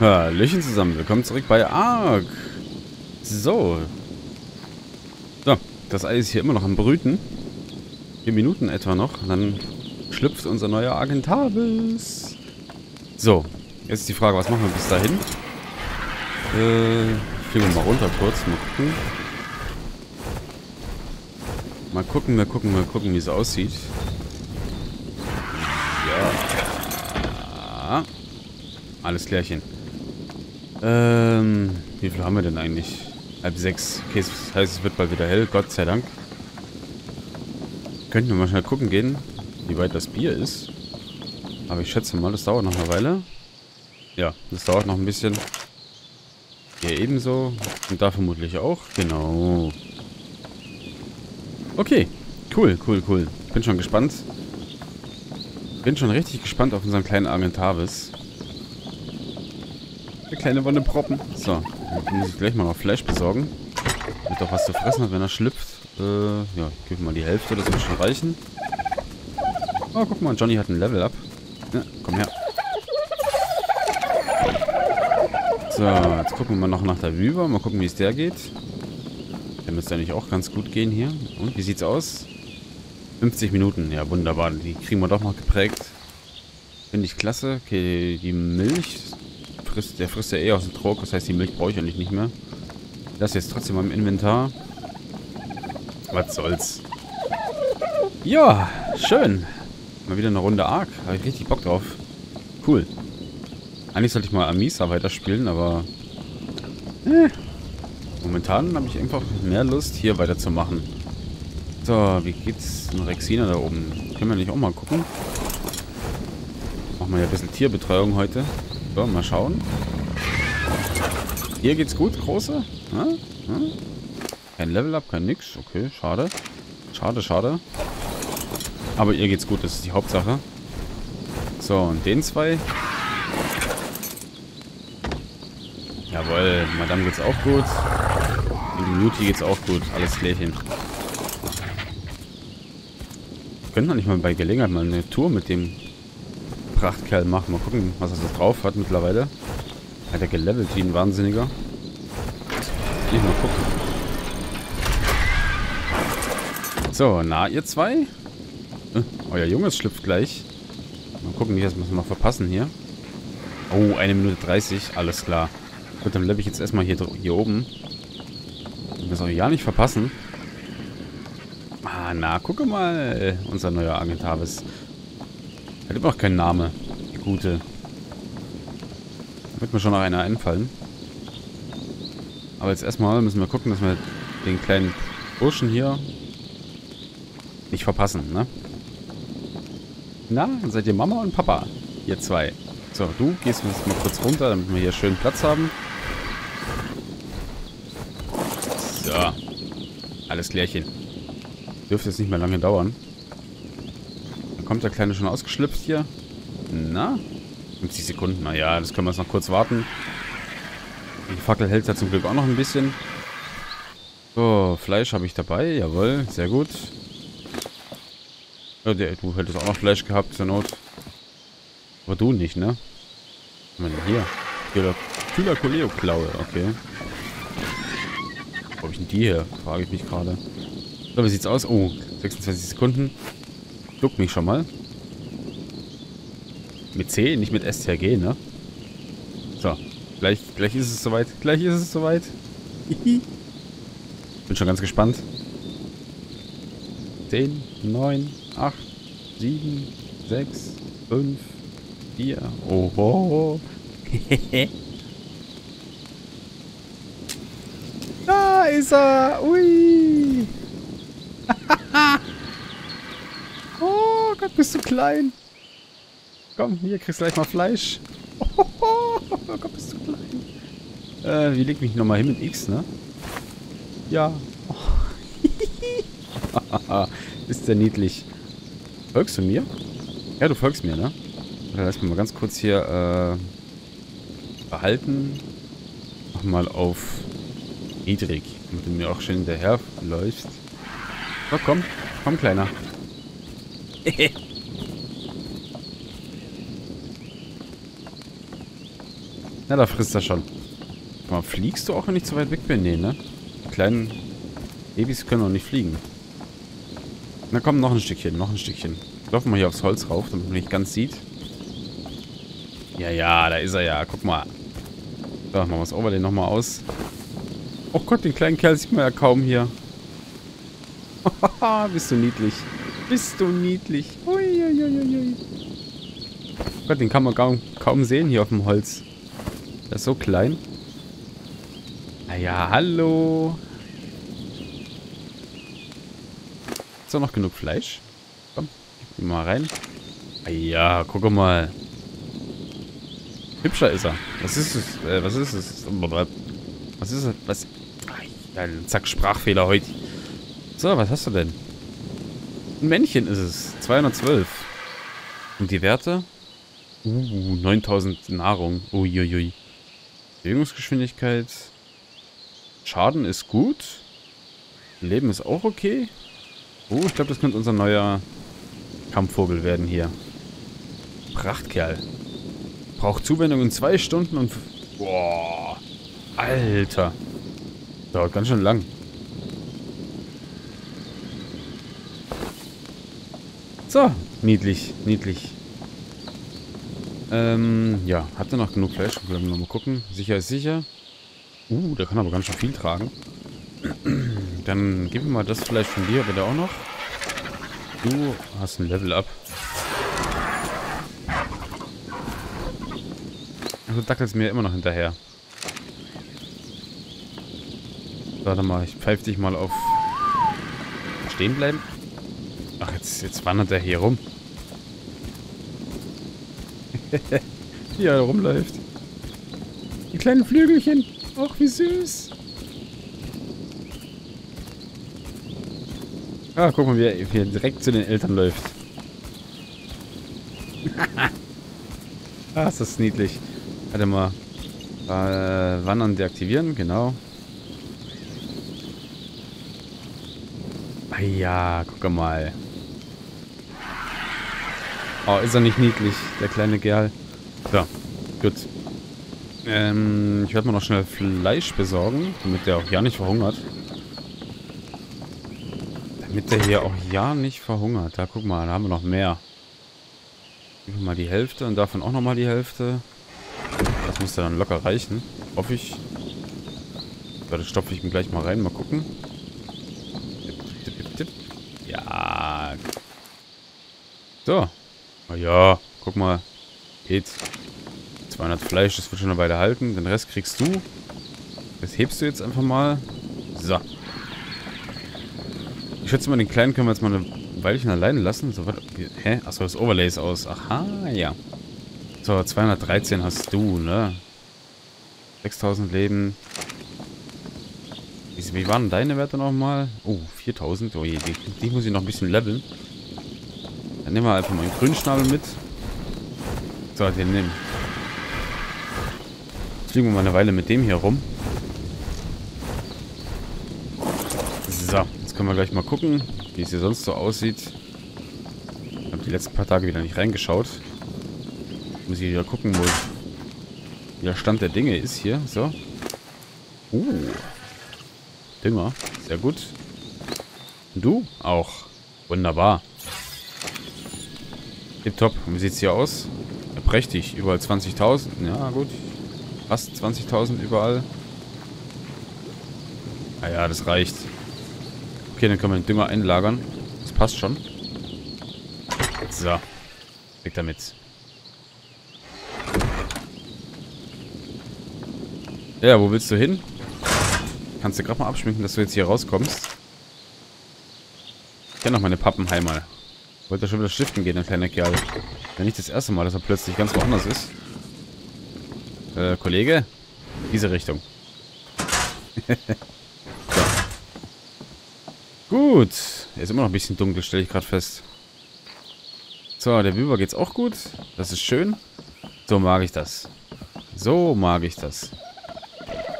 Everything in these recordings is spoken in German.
Hallöchen zusammen, willkommen zurück bei ARK. So. So, das Ei ist hier immer noch am Brüten. Vier Minuten etwa noch, dann schlüpft unser neuer Agentavis. So, jetzt ist die Frage, was machen wir bis dahin? Äh, fliegen wir mal runter kurz, mal gucken. Mal gucken, mal gucken, mal gucken, wie es aussieht. Ja. Alles klärchen. Ähm, wie viel haben wir denn eigentlich? Halb sechs. Okay, das heißt, es wird bald wieder hell. Gott sei Dank. Könnten wir mal schnell gucken gehen, wie weit das Bier ist. Aber ich schätze mal, das dauert noch eine Weile. Ja, das dauert noch ein bisschen. Hier ebenso. Und da vermutlich auch. Genau. Okay. Cool, cool, cool. Bin schon gespannt. Bin schon richtig gespannt auf unseren kleinen Argentavis. Der kleine Wonne Proppen. So, dann muss ich gleich mal noch Fleisch besorgen. Damit auch was zu fressen hat, wenn er schlüpft. Äh, ja, gib mal die Hälfte, das wird schon reichen. Oh, guck mal, Johnny hat ein Level up. Ja, komm her. So, jetzt gucken wir mal noch nach der Rüber. Mal gucken, wie es der geht. Der müsste eigentlich auch ganz gut gehen hier. Und, wie sieht's aus? 50 Minuten. Ja, wunderbar. Die kriegen wir doch noch geprägt. Finde ich klasse. Okay, die Milch frisst, der frisst ja eh aus dem Trog. Das heißt, die Milch brauche ich eigentlich nicht mehr. Das jetzt trotzdem mal im Inventar. Was soll's. Ja, schön. Mal wieder eine Runde Ark. Habe ich richtig Bock drauf. Cool. Eigentlich sollte ich mal Amisa weiterspielen, aber... Eh. Momentan habe ich einfach mehr Lust, hier weiterzumachen. So, wie geht's in Rexina da oben? Können wir nicht auch mal gucken? Machen wir ja ein bisschen Tierbetreuung heute. So, mal schauen. Hier geht's gut, große? Ja? Ja? Kein Level-Up, kein nix. Okay, schade. Schade, schade. Aber ihr geht's gut, das ist die Hauptsache. So, und den zwei. Jawohl, Madame geht's auch gut. Und Mutti geht's auch gut. Alles klärchen. Wir können doch nicht mal bei Gelegenheit mal eine Tour mit dem Prachtkerl machen. Mal gucken, was er so drauf hat mittlerweile. Hat er gelevelt wie ein Wahnsinniger. Ich mal gucken. So, na, ihr zwei? Äh, euer Junges schlüpft gleich. Mal gucken, wie das müssen wir noch verpassen hier. Oh, eine Minute 30. Alles klar. Gut, dann bleibe ich jetzt erstmal hier, hier oben. Das auch ja nicht verpassen. Ah, na, gucke mal. Unser neuer Agentavis. Hat immer noch keinen Namen. Die gute. Da wird mir schon noch einer einfallen. Aber jetzt erstmal müssen wir gucken, dass wir den kleinen Burschen hier nicht verpassen, ne? Na, dann seid ihr Mama und Papa. Ihr zwei. So, du gehst jetzt mal kurz runter, damit wir hier schön Platz haben. So. Alles klärchen. Dürfte jetzt nicht mehr lange dauern. Kommt der Kleine schon ausgeschlüpft hier. Na? 50 Sekunden. Naja, das können wir jetzt noch kurz warten. Die Fackel hält ja zum Glück auch noch ein bisschen. So, Fleisch habe ich dabei. Jawohl, sehr gut. Ja, der, du hättest auch noch Fleisch gehabt zur Not. Aber du nicht, ne? Was haben wir denn hier? Kühler, Kühler Coleo Klaue, okay. Wo habe ich denn die hier? Frage ich mich gerade. So, wie sieht's aus? Oh, 26 Sekunden. Duck mich schon mal. Mit C, nicht mit STRG, ne? So, gleich, gleich ist es soweit. Gleich ist es soweit. Bin schon ganz gespannt. 10, 9, 8, 7, 6, 5, 4. Oh, oh. da ist er. Ui. oh Gott, bist du klein. Komm, hier kriegst du gleich mal Fleisch. Oh, Gott, bist du klein. Äh, wie leg mich nochmal hin mit X, ne? Ja. Oh. ist der niedlich. Folgst du mir? Ja, du folgst mir, ne? Dann lass mich mal ganz kurz hier äh, behalten. Mach mal auf niedrig, damit du mir auch schön hinterher läufst. So, komm. Komm, Kleiner. Na, da frisst er schon. mal, fliegst du auch, wenn ich zu weit weg bin? Nee, ne? Die kleinen Babys können noch nicht fliegen. Na komm, noch ein Stückchen, noch ein Stückchen. Laufen wir hier aufs Holz rauf, damit man nicht ganz sieht. Ja, ja, da ist er ja. Guck mal. So, machen wir das Overlay nochmal aus. Oh Gott, den kleinen Kerl sieht man ja kaum hier. Bist du niedlich. Bist du niedlich. Uiuiuiui. Oh Gott, den kann man kaum, kaum sehen hier auf dem Holz. Der ist so klein. Naja, hallo. Ist da noch genug Fleisch? Komm, gib mal rein. Ah ja, guck mal. Hübscher ist er. Was ist es? Äh, was ist es? Was ist es? Was? Ach, zack, Sprachfehler heute. So, was hast du denn? Ein Männchen ist es. 212. Und die Werte? Uh, 9000 Nahrung. Uiuiui. Bewegungsgeschwindigkeit. Schaden ist gut. Leben ist auch okay. Oh, ich glaube, das könnte unser neuer Kampfvogel werden hier. Prachtkerl. Braucht Zuwendung in zwei Stunden und... Boah. Alter. Dauert ganz schön lang. So, niedlich, niedlich. Ähm, ja, hat er noch genug Fleisch? Wollen wir mal gucken. Sicher ist sicher. Uh, der kann aber ganz schön viel tragen. Dann gib mir mal das Fleisch von dir bitte auch noch. Du hast ein Level Up. Also dackelst mir immer noch hinterher. Warte mal, ich pfeife dich mal auf stehen bleiben. Ach, jetzt, jetzt wandert er hier rum. Wie er rumläuft. Die kleinen Flügelchen. Ach, wie süß. Ah, guck mal, wie er, wie er direkt zu den Eltern läuft. ah, ist das niedlich. Warte mal. Äh, Wandern deaktivieren, genau. Ah ja, guck mal. Oh, ist er nicht niedlich, der kleine Kerl. So, gut. Ähm, ich werde mal noch schnell Fleisch besorgen, damit der auch ja nicht verhungert. Damit der hier auch ja nicht verhungert. Da guck mal, da haben wir noch mehr. Gib mal die Hälfte und davon auch nochmal die Hälfte. Das müsste dann locker reichen. Hoffe ich. So, das stopfe ich mir gleich mal rein. Mal gucken. Ja. So. Oh ja, guck mal. Geht. 200 Fleisch, das wird schon eine Weile halten. Den Rest kriegst du. Das hebst du jetzt einfach mal. So. Ich schätze mal, den Kleinen können wir jetzt mal eine Weilchen alleine lassen. So, warte, hä? Achso, das Overlay ist aus. Aha, ja. So, 213 hast du, ne? 6000 Leben. Wie, wie waren deine Werte nochmal? Oh, 4000. Oh je, die, die muss ich noch ein bisschen leveln. Dann nehmen wir einfach mal einen Grünschnabel mit. So, den nehmen. Jetzt fliegen wir mal eine Weile mit dem hier rum. So, jetzt können wir gleich mal gucken, wie es hier sonst so aussieht. Ich habe die letzten paar Tage wieder nicht reingeschaut. Muss ich wieder gucken, wo der Stand der Dinge ist hier. So. Uh. Dünger. Sehr gut. Du auch. Wunderbar. Tipptopp. Wie sieht es hier aus? Ja, prächtig. Überall 20.000. Ja, gut. Fast 20.000 überall. Ah ja, das reicht. Okay, dann können wir den Dünger einlagern. Das passt schon. So. Weg damit. Ja, wo willst du hin? Kannst du gerade mal abschminken, dass du jetzt hier rauskommst. Ich kenne noch meine Pappenheimer. Wollte schon wieder stiften gehen, der kleine Kerl. Ja, nicht das erste Mal, dass er plötzlich ganz woanders ist. Äh, Kollege? Diese Richtung. so. Gut. Er ist immer noch ein bisschen dunkel, stelle ich gerade fest. So, der Biber geht's auch gut. Das ist schön. So mag ich das. So mag ich das.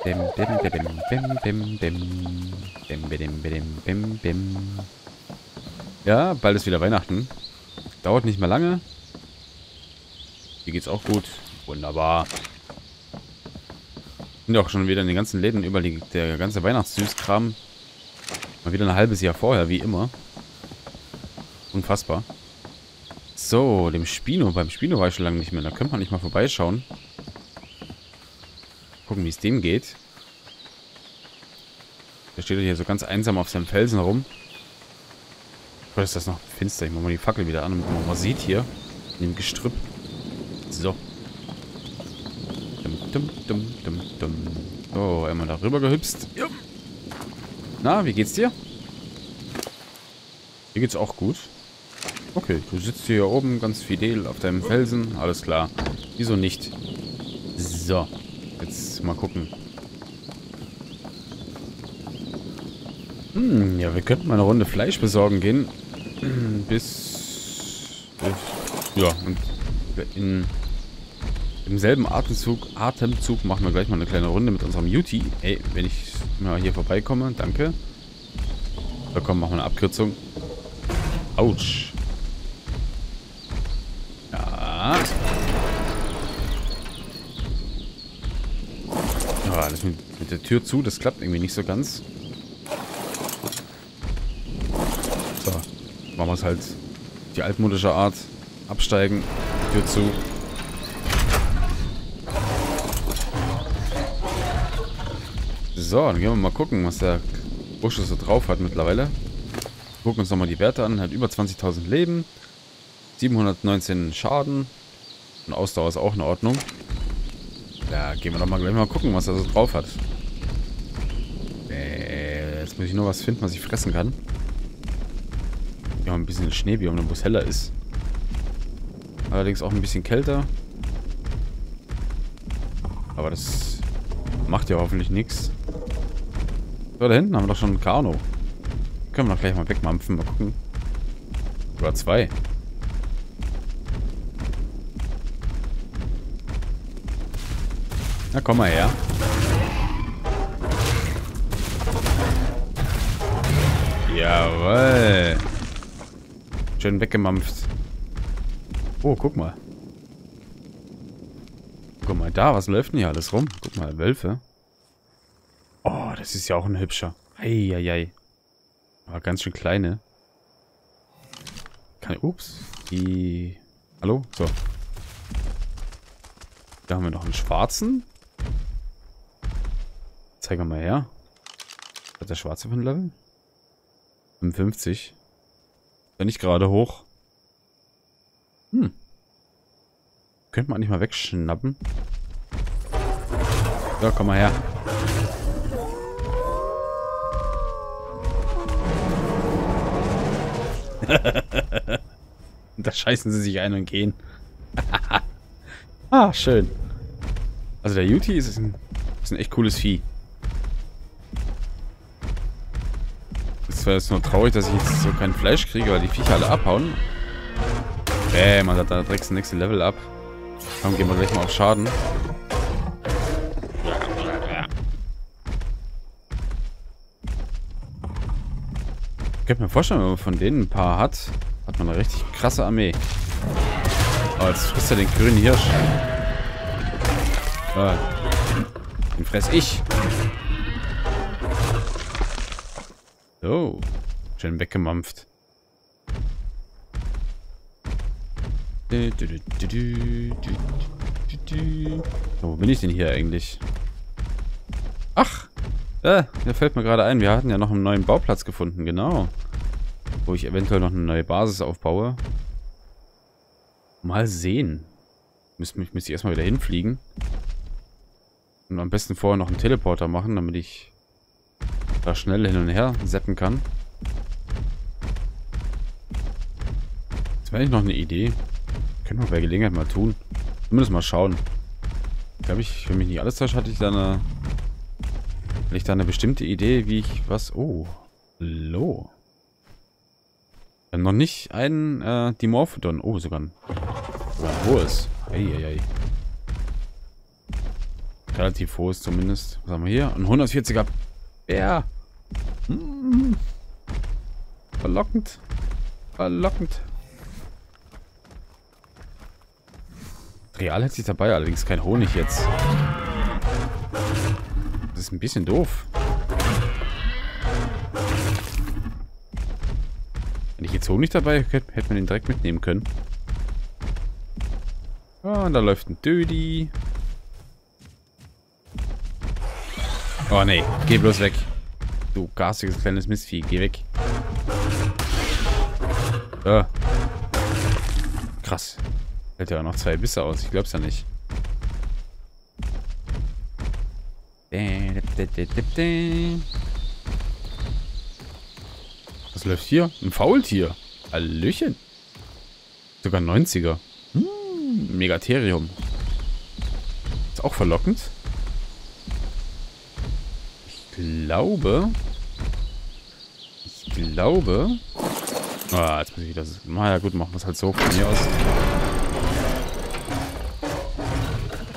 Bim, bim, bim, bim, bim, bim, bim, bim, bim, bim, bim. Ja, bald ist wieder Weihnachten. Dauert nicht mehr lange. Hier geht's auch gut. Wunderbar. Sind ja auch schon wieder in den ganzen Läden überliegt. Der ganze Weihnachtssüßkram. Mal wieder ein halbes Jahr vorher, wie immer. Unfassbar. So, dem Spino. Beim Spino war ich schon lange nicht mehr. Da könnte man nicht mal vorbeischauen. Gucken, wie es dem geht. Der steht hier so ganz einsam auf seinem Felsen rum. Oder ist das noch finster? Ich mach mal die Fackel wieder an, damit man mal sieht hier. In dem Gestrüpp. So. Dum, dum, dum, dum, dum. Oh, einmal darüber gehüpst. Ja. Na, wie geht's dir? Mir geht's auch gut. Okay, du sitzt hier oben ganz fidel auf deinem Felsen. Alles klar. Wieso nicht? So. Jetzt mal gucken. Hm, ja, wir könnten mal eine Runde Fleisch besorgen gehen. Bis... Ja, und in, im selben Atemzug, Atemzug machen wir gleich mal eine kleine Runde mit unserem Yuti. Ey, wenn ich mal hier vorbeikomme, danke. So, komm, machen wir eine Abkürzung. Autsch. Ja. Ja, das mit, mit der Tür zu, das klappt irgendwie nicht so ganz. Es halt die altmodische Art. Absteigen, Tür zu. So, dann gehen wir mal gucken, was der Bursche so drauf hat mittlerweile. Gucken uns nochmal die Werte an. Hat über 20.000 Leben. 719 Schaden. Und Ausdauer ist auch in Ordnung. Ja, gehen wir doch mal gleich mal gucken, was er so drauf hat. Äh, jetzt muss ich nur was finden, was ich fressen kann. Ja, ein bisschen Schneebiom, wo es heller ist. Allerdings auch ein bisschen kälter. Aber das macht ja hoffentlich nichts. So, da hinten haben wir doch schon ein Kano. Können wir doch gleich mal wegmampfen, mal gucken. Oder zwei. Na, komm mal her. Jawoll. Schön weggemampft. Oh, guck mal. Guck mal da, was läuft denn hier alles rum? Guck mal, Wölfe. Oh, das ist ja auch ein hübscher. Eieiei. Aber ganz schön kleine. Kann ups. Die... Hallo? So. Da haben wir noch einen schwarzen. Wir mal her. Was hat der schwarze für ein Level? 55. Wenn nicht gerade hoch. Hm. Könnte man nicht mal wegschnappen. So, komm mal her. da scheißen sie sich ein und gehen. ah, schön. Also der Yuti ist ein, ist ein echt cooles Vieh. Es wäre jetzt nur traurig, dass ich jetzt so kein Fleisch kriege, weil die Viecher alle abhauen. Bäh, man hat da direkt das nächste Level ab. Komm, gehen wir gleich mal auf Schaden. Ich könnte mir vorstellen, wenn man von denen ein paar hat, hat man eine richtig krasse Armee. Oh, jetzt frisst er den grünen Hirsch. Ah, den fress ich. So. Schön weggemampft. wo bin ich denn hier eigentlich? Ach! Äh, da fällt mir gerade ein, wir hatten ja noch einen neuen Bauplatz gefunden, genau. Wo ich eventuell noch eine neue Basis aufbaue. Mal sehen. Müsste müsst ich erstmal wieder hinfliegen. Und am besten vorher noch einen Teleporter machen, damit ich da schnell hin und her seppen kann. Das wäre eigentlich noch eine Idee. Können wir bei Gelegenheit mal tun. Zumindest mal schauen. Glaube ich, wenn mich nicht alles täuscht, hatte ich da eine... Hatte ich da eine bestimmte Idee, wie ich was... Oh. Lo. Wir haben noch nicht einen äh, Dimorphodon. Oh, sogar ein, sogar ein hohes. Eieiei. Relativ hohes zumindest. Was haben wir hier? Ein 140er Bär. Hm. Verlockend. Verlockend. Real hätte sich dabei, allerdings kein Honig jetzt. Das ist ein bisschen doof. Wenn ich jetzt Honig dabei hätte, hätte man den direkt mitnehmen können. Und da läuft ein Dödi. Oh nee, geh bloß weg. Du garstiges kleines Mistvieh, geh weg. Oh. Krass. Hält ja auch noch zwei Bisse aus, ich glaub's ja nicht. Was läuft hier? Ein Faultier. Hallöchen. Sogar 90er. Hm, Megatherium. Ist auch verlockend. Glaube... Ich glaube... Ah, jetzt muss ich das... Na ja, gut, machen wir es halt so von mir aus.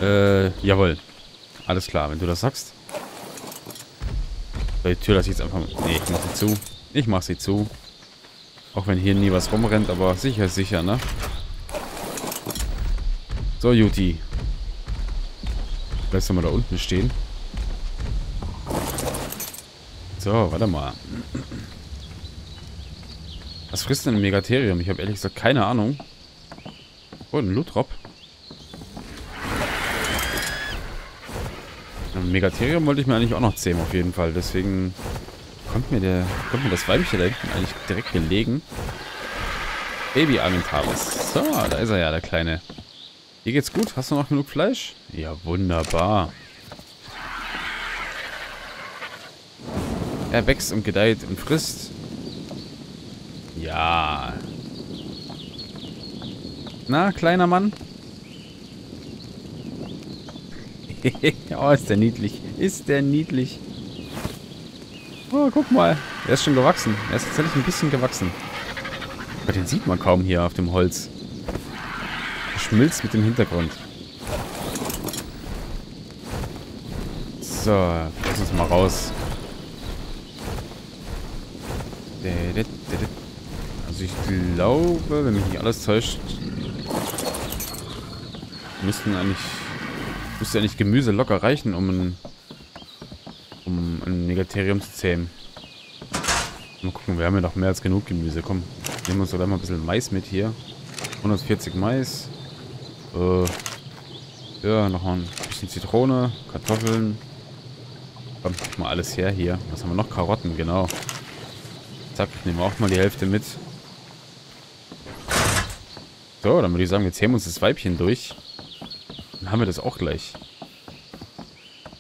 Äh, jawohl. Alles klar, wenn du das sagst. Die Tür lasse ich jetzt einfach... Nee, ich mach sie zu. Ich mach sie zu. Auch wenn hier nie was rumrennt, aber sicher ist sicher, ne? So, Juti. Du mal da unten stehen. So, warte mal. Was frisst denn ein Megatherium? Ich habe ehrlich gesagt keine Ahnung. Oh, ein Lutrop. Ein Megatherium wollte ich mir eigentlich auch noch zähmen, auf jeden Fall. Deswegen kommt mir, der, kommt mir das Weibchen da hinten eigentlich direkt gelegen. Baby Armentaris. So, da ist er ja, der Kleine. Hier geht's gut. Hast du noch genug Fleisch? Ja, wunderbar. Er wächst und gedeiht und frisst. Ja. Na, kleiner Mann? oh, ist der niedlich. Ist der niedlich. Oh, guck mal. Er ist schon gewachsen. Er ist tatsächlich ein bisschen gewachsen. Aber den sieht man kaum hier auf dem Holz. Er schmilzt mit dem Hintergrund. So, lass uns mal raus. Glaube, wenn mich nicht alles täuscht, müssten eigentlich müsste eigentlich Gemüse locker reichen, um ein, um ein Megatherium zu zähmen. Mal gucken, wir haben ja noch mehr als genug Gemüse. Komm, nehmen wir uns doch mal ein bisschen Mais mit hier. 140 Mais. Äh, ja, noch ein bisschen Zitrone, Kartoffeln. Komm, mal alles her hier. Was haben wir noch? Karotten, genau. Zack, nehmen wir auch mal die Hälfte mit. So, dann würde ich sagen, wir zähmen uns das Weibchen durch. Dann haben wir das auch gleich.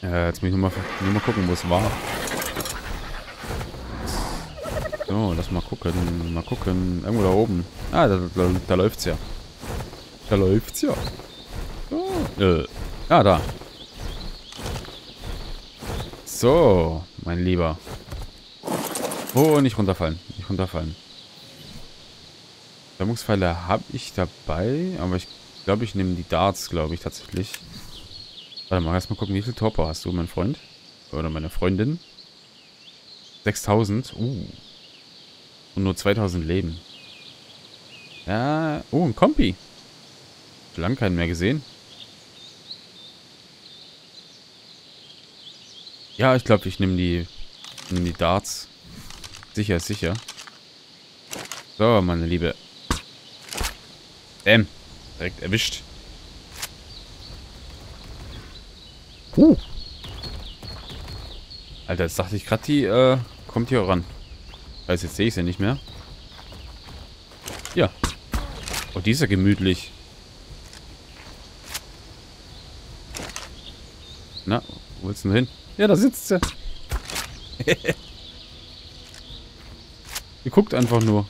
Ja, jetzt muss ich nur mal, nur mal gucken, wo es war. So, lass mal gucken. Mal gucken. Irgendwo da oben. Ah, da, da, da läuft's ja. Da läuft's ja. Oh. Äh. Ah, da. So, mein Lieber. Oh, nicht runterfallen. Nicht runterfallen. Sammlungspfeile habe ich dabei, aber ich glaube, ich nehme die Darts, glaube ich, tatsächlich. Warte mal, erstmal gucken, wie viel Torpor hast du, mein Freund? Oder meine Freundin? 6000? Uh. Und nur 2000 Leben. Ja, oh, ein Kompi. Lange keinen mehr gesehen. Ja, ich glaube, ich nehme die, nehm die Darts. Sicher ist sicher. So, meine Liebe. Bäm. Direkt erwischt. Uh. Alter, jetzt dachte ich gerade, die äh, kommt hier ran. Weiß, jetzt sehe ich sie nicht mehr. Ja. Oh, die ist ja gemütlich. Na, wo willst du denn hin? Ja, da sitzt sie. die guckt einfach nur.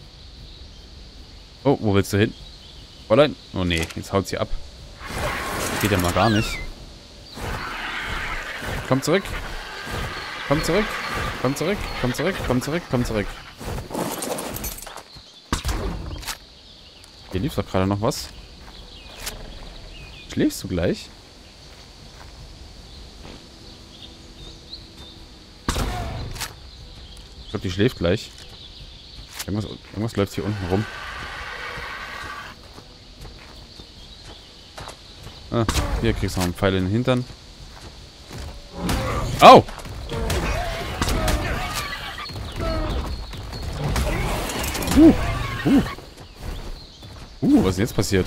Oh, wo willst du hin? Fräulein? Oh nee, jetzt haut sie ab. geht ja mal gar nicht. Komm zurück. Komm zurück. Komm zurück. Komm zurück. Komm zurück. Komm zurück. Hier lief doch gerade noch was. Schläfst du gleich? Ich glaube, die schläft gleich. Irgendwas, irgendwas läuft hier unten rum. Ah, hier kriegst du noch einen Pfeil in den Hintern. Au! Uh, uh. Uh, was ist denn jetzt passiert?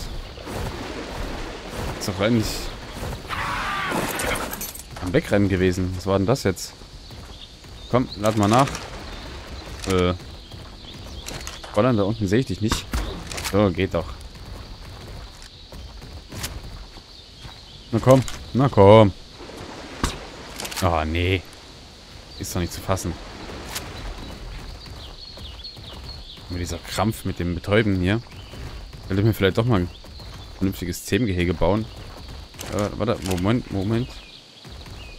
Ist doch eigentlich am Wegrennen gewesen. Was war denn das jetzt? Komm, lad mal nach. Äh. Bollern, da unten sehe ich dich nicht. So, geht doch. Na komm, na komm. Oh, nee. Ist doch nicht zu fassen. Mit dieser Krampf mit dem Betäuben hier. Sollte ich mir vielleicht doch mal ein vernünftiges Zähmgehege bauen. Äh, warte, Moment, Moment.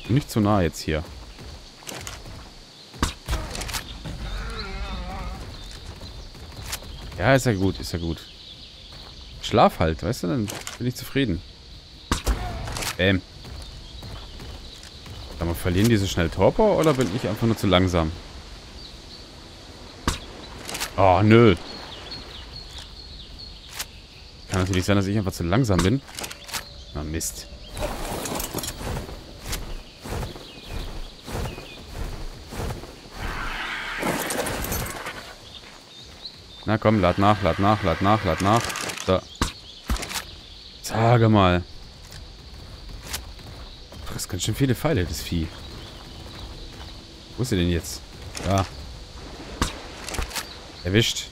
Nicht zu nah jetzt hier. Ja, ist ja gut, ist ja gut. Schlaf halt, weißt du, dann bin ich zufrieden. Ähm. Sag mal, verlieren die so schnell Torpor oder bin ich einfach nur zu langsam? Oh, nö. Kann natürlich sein, dass ich einfach zu langsam bin. Na, Mist. Na komm, lad nach, lad nach, lad nach, lad nach. So. Sage mal. Frisst ganz schön viele Pfeile, das Vieh. Wo ist sie denn jetzt? Da. Erwischt.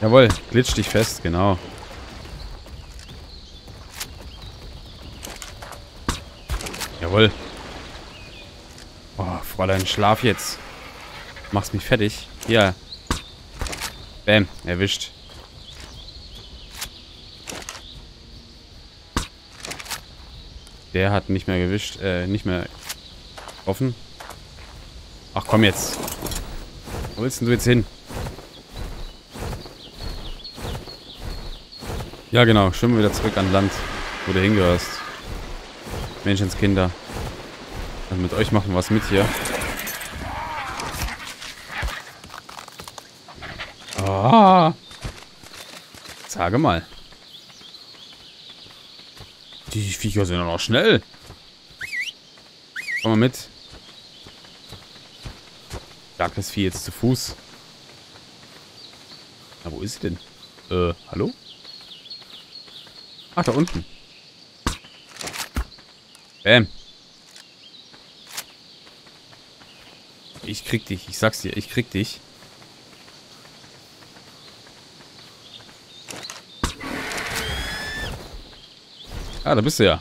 Jawohl, glitsch dich fest, genau. Jawohl. Oh, Fräulein, schlaf jetzt. Machst mich fertig. Hier. Bäm, erwischt. Der hat nicht mehr gewischt, äh, nicht mehr offen. Ach komm jetzt. Wo willst denn du jetzt hin? Ja genau, schwimmen wieder zurück an Land, wo du hingehörst. Menschenskinder. Also mit euch machen wir was mit hier. Ah. Sage mal. Die Viecher sind doch noch schnell. Komm mal mit. Das Vieh jetzt zu Fuß. Na, wo ist sie denn? Äh, hallo? Ach, da unten. Bäm. Ich krieg dich. Ich sag's dir, ich krieg dich. Ah, da bist du ja.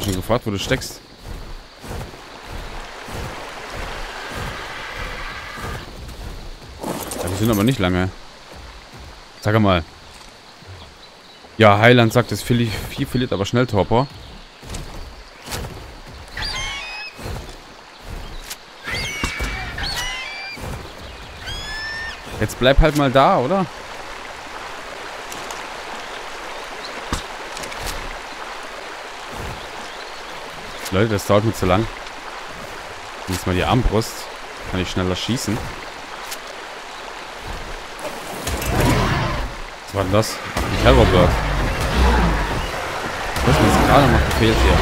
Ich schon gefragt, wo du steckst. Ja, wir sind aber nicht lange. Sag mal. Ja, Heiland sagt, es viel, viel verliert aber schnell Torpor. Jetzt bleib halt mal da, oder? Leute, das dauert mir zu lang. Jetzt mal die Armbrust. Kann ich schneller schießen. Was war denn das? Ein Terrorbird. Was mir jetzt gerade noch gefehlt hier.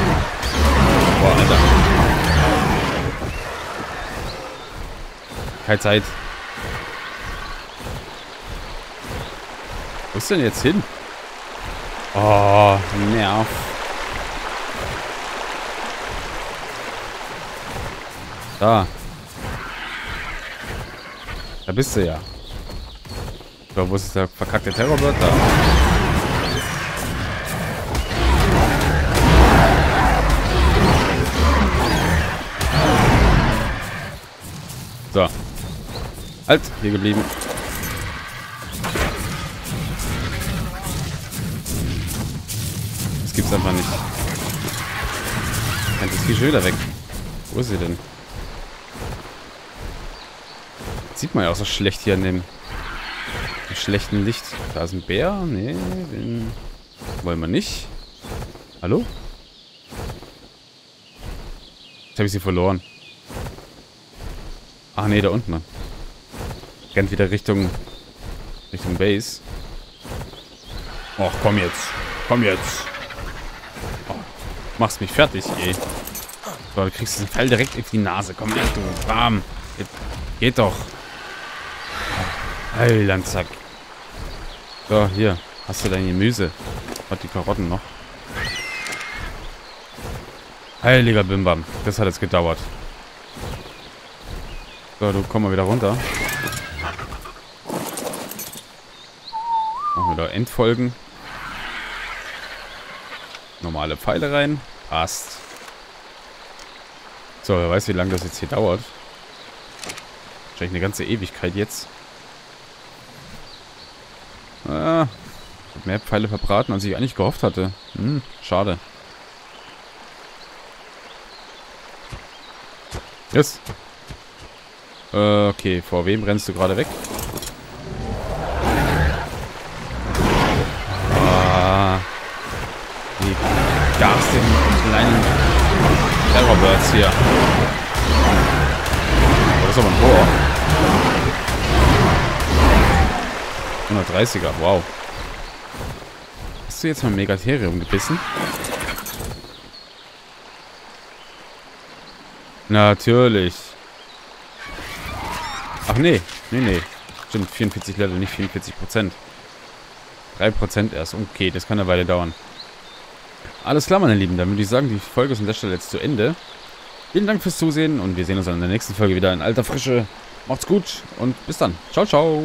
Boah, Alter. Keine Zeit. Wo ist denn jetzt hin? Oh, Nerv. Da. Da bist du ja. So, wo ist der verkackte Terrorbird? Da. So. Halt, hier geblieben. Das gibt's einfach nicht. Das Vieh schon wieder weg. Wo ist sie denn? Sieht man ja auch so schlecht hier an dem schlechten Licht. Da ist ein Bär. Nee, den wollen wir nicht. Hallo? Jetzt habe ich sie verloren. Ach nee, da unten. Rennt wieder Richtung Richtung Base. Ach, komm jetzt. Komm jetzt. Oh, machst mich fertig, ey. So, du kriegst diesen Pfeil direkt auf die Nase. Komm her, du. Bam. Geht doch. Heilandsack. So, hier. Hast du dein Gemüse? Hat die Karotten noch. Heiliger Bimbam. Das hat jetzt gedauert. So, du komm mal wieder runter. Machen wir da Endfolgen. Normale Pfeile rein. Passt. So, wer weiß, wie lange das jetzt hier dauert. Wahrscheinlich eine ganze Ewigkeit jetzt. Ah, mehr Pfeile verbraten, als ich eigentlich gehofft hatte. Hm, schade. Yes. Äh, okay, vor wem rennst du gerade weg? Ah, die garstigen kleinen Terrorbirds hier. Oh, das ist aber ein Tor. 130er, wow. Hast du jetzt mal Megatherium gebissen? Natürlich. Ach nee, nee, nee. Stimmt, 44 Level, nicht 44 Prozent. 3 Prozent erst. Okay, das kann eine Weile dauern. Alles klar, meine Lieben. Dann würde ich sagen, die Folge ist an der Stelle jetzt zu Ende. Vielen Dank fürs Zusehen und wir sehen uns dann in der nächsten Folge wieder in alter Frische. Macht's gut und bis dann. Ciao, ciao.